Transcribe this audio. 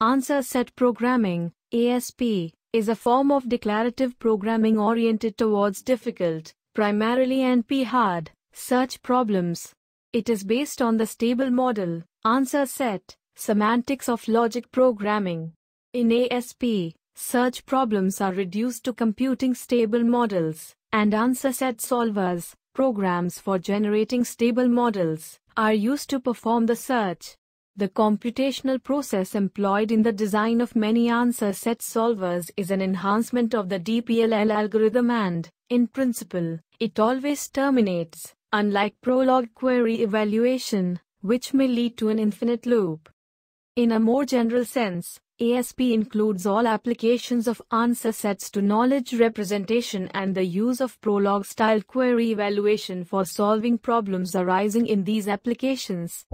Answer Set Programming, ASP, is a form of declarative programming oriented towards difficult, primarily NP hard, search problems. It is based on the stable model, answer set, semantics of logic programming. In ASP, search problems are reduced to computing stable models, and answer set solvers, programs for generating stable models, are used to perform the search. The computational process employed in the design of many answer set solvers is an enhancement of the DPLL algorithm and, in principle, it always terminates, unlike Prolog query evaluation, which may lead to an infinite loop. In a more general sense, ASP includes all applications of answer sets to knowledge representation and the use of Prolog style query evaluation for solving problems arising in these applications.